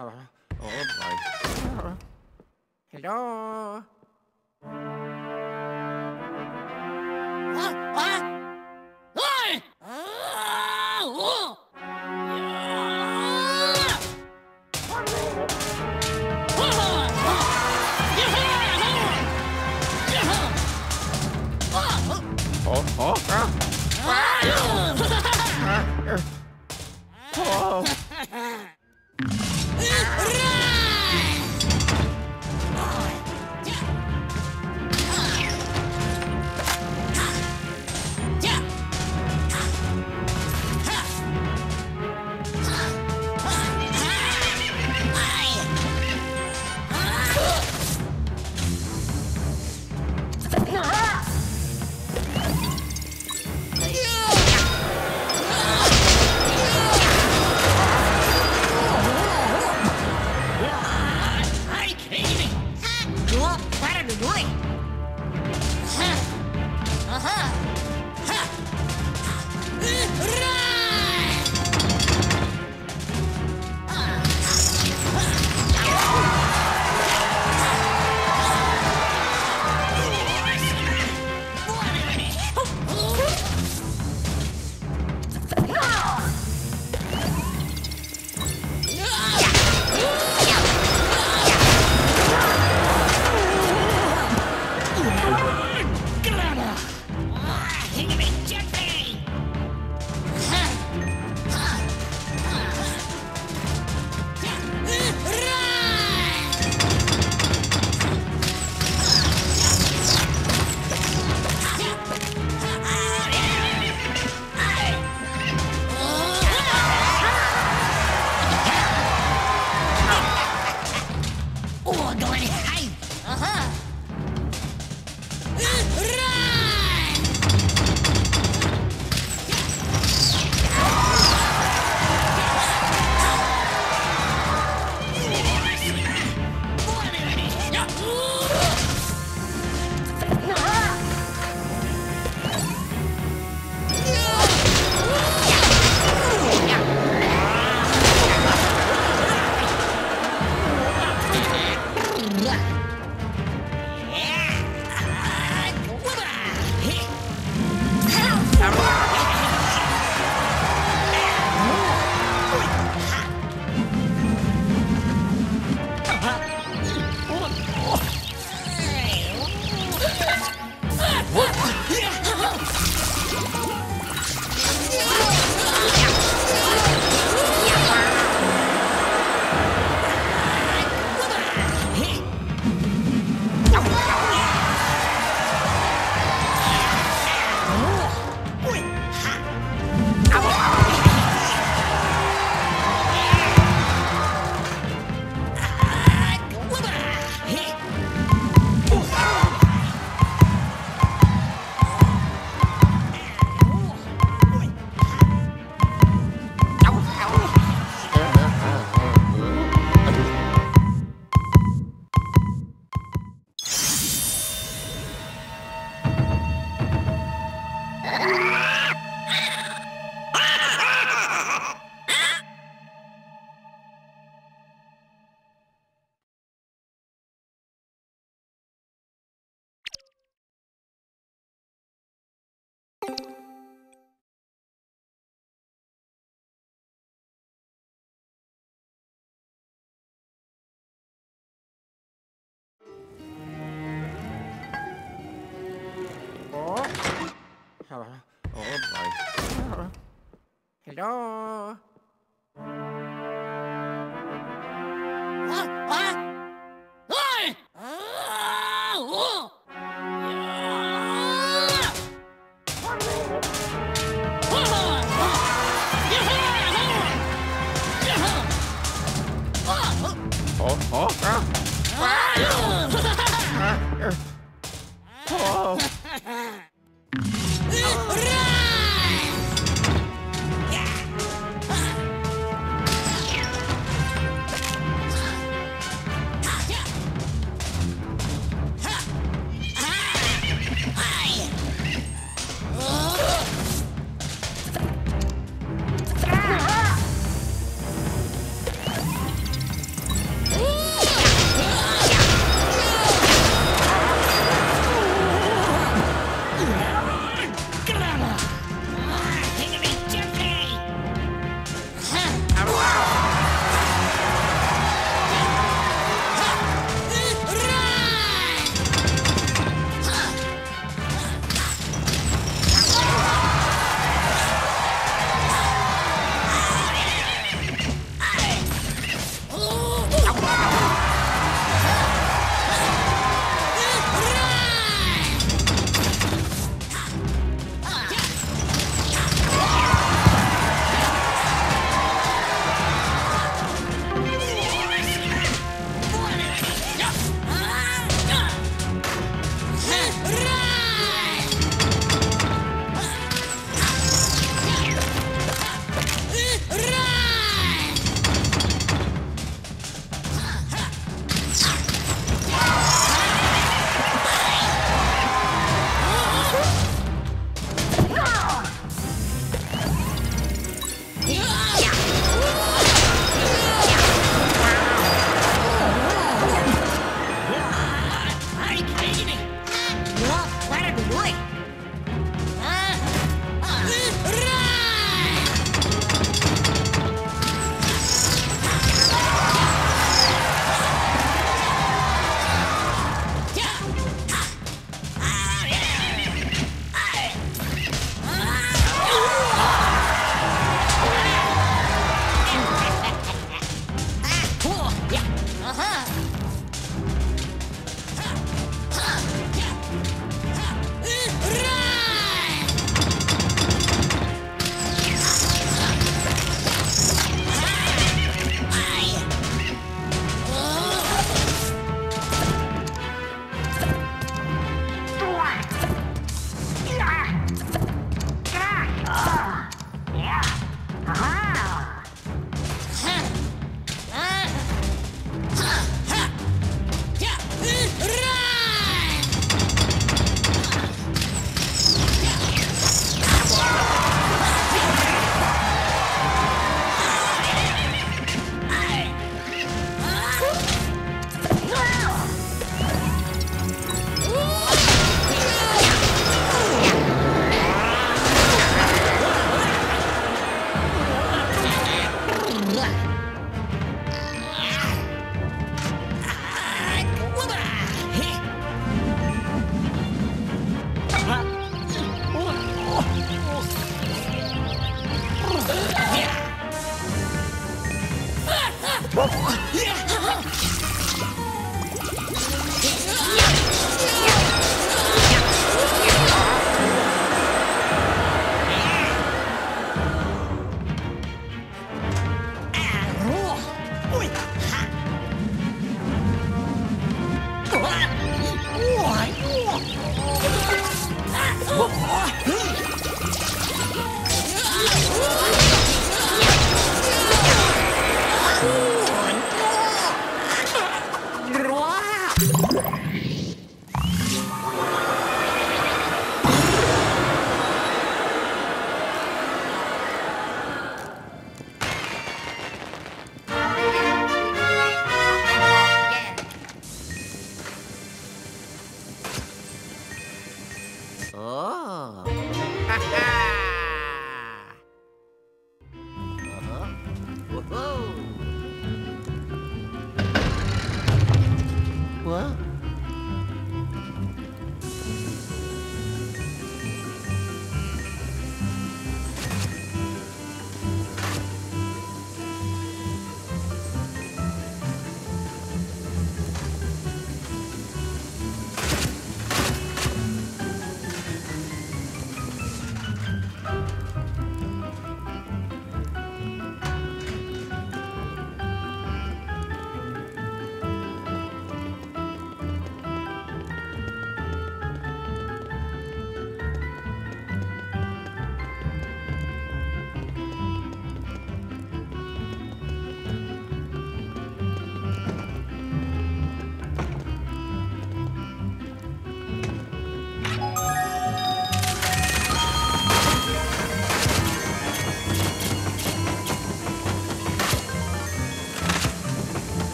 oh boy. Hello? Oh boy. Hello?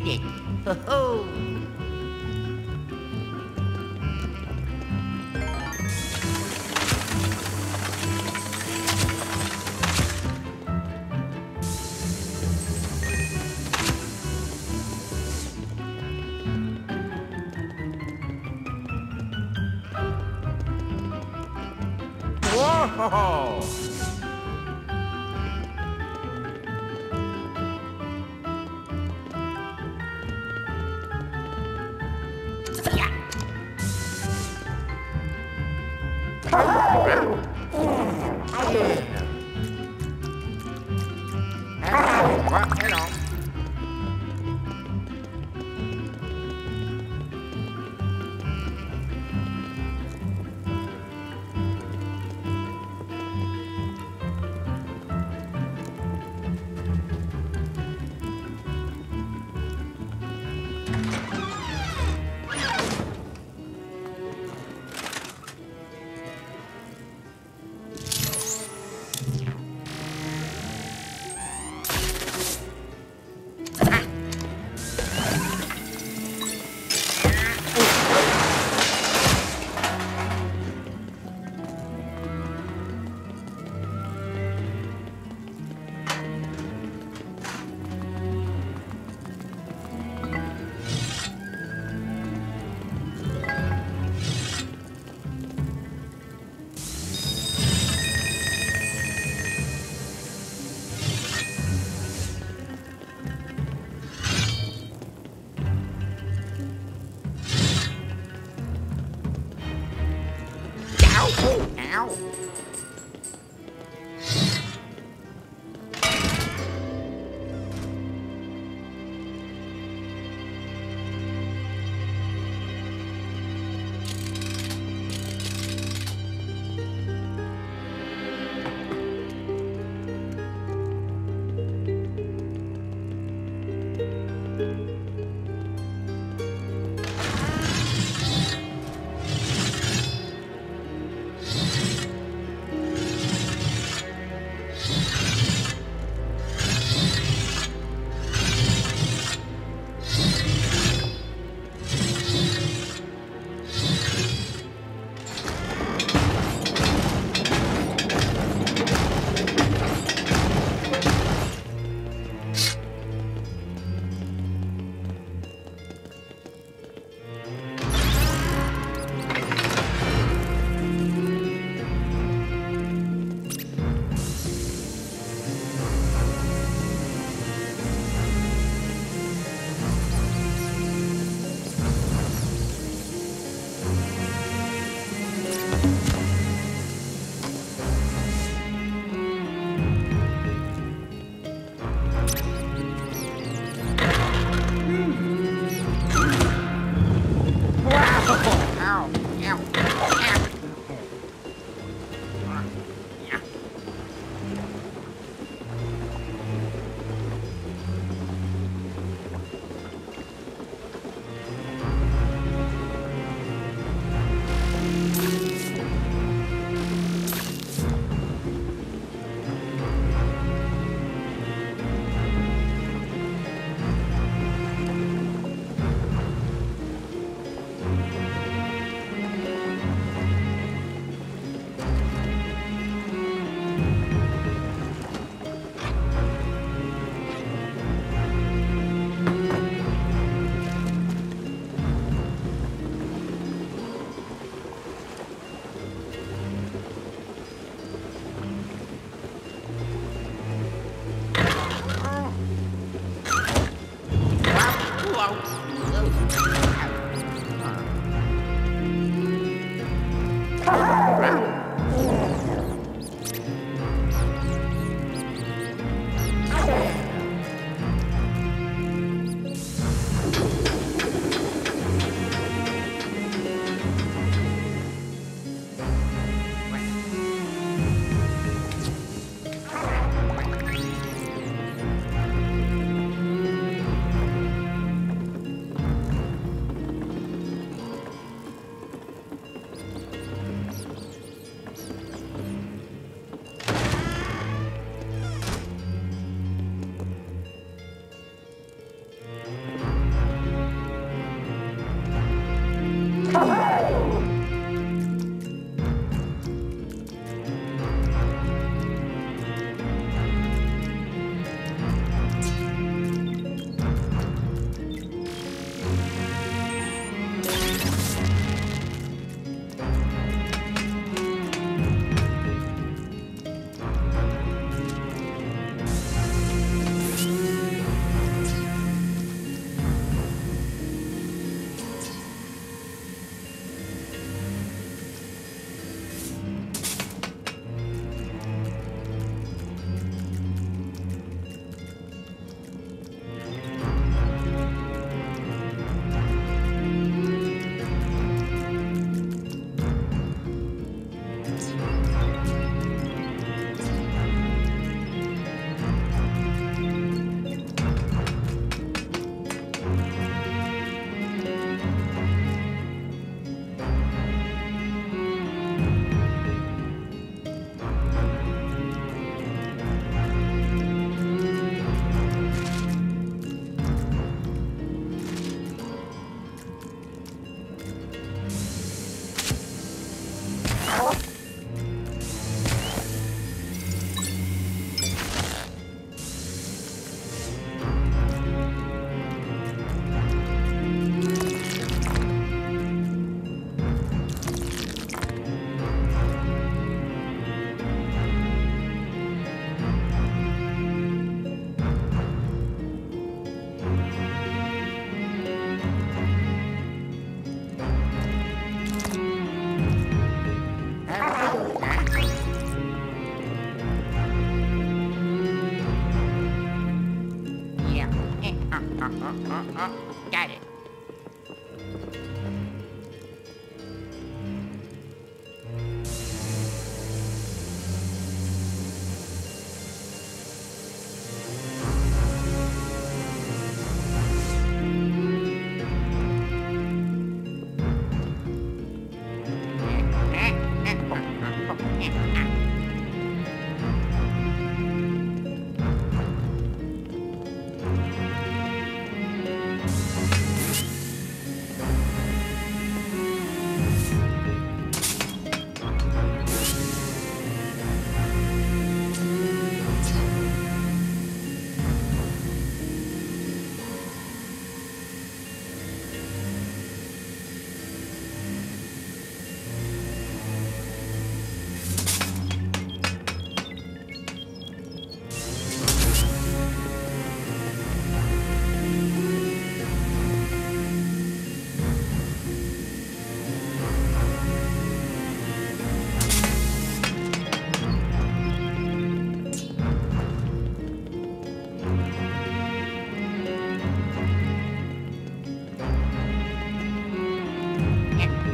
Did it. Ho ho. Miau.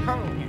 home.